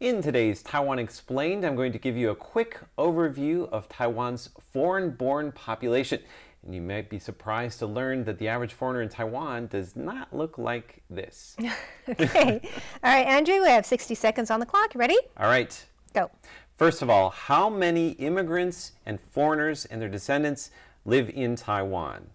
In today's Taiwan Explained, I'm going to give you a quick overview of Taiwan's foreign born population. And you might be surprised to learn that the average foreigner in Taiwan does not look like this. okay. All right, Andrew, we have 60 seconds on the clock. Ready? All right. Go. First of all, how many immigrants and foreigners and their descendants live in Taiwan?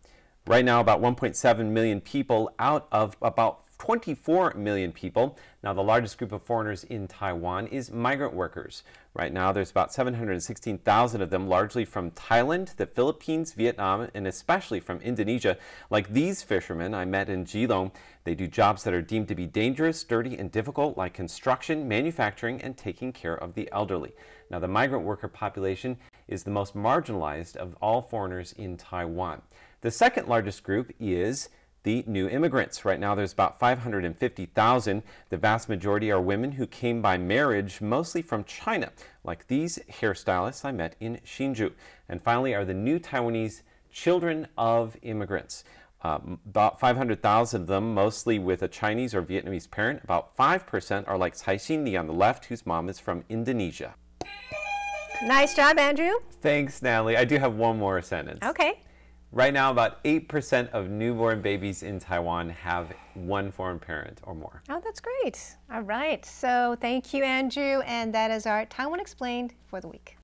Right now, about 1.7 million people out of about 24 million people. Now, the largest group of foreigners in Taiwan is migrant workers. Right now, there's about 716,000 of them, largely from Thailand, the Philippines, Vietnam, and especially from Indonesia. Like these fishermen I met in Keelung, they do jobs that are deemed to be dangerous, dirty, and difficult, like construction, manufacturing, and taking care of the elderly. Now, the migrant worker population is the most marginalized of all foreigners in Taiwan. The second largest group is the new immigrants. Right now, there's about 550,000. The vast majority are women who came by marriage, mostly from China, like these hairstylists I met in Hsinchu. And finally, are the new Taiwanese children of immigrants. Uh, about 500,000 of them, mostly with a Chinese or Vietnamese parent. About 5% are like Tsai Xin on the left, whose mom is from Indonesia. Nice job, Andrew. Thanks, Natalie. I do have one more sentence. Okay. Right now, about 8% of newborn babies in Taiwan have one foreign parent or more. Oh, that's great. All right. So thank you, Andrew. And that is our Taiwan Explained for the week.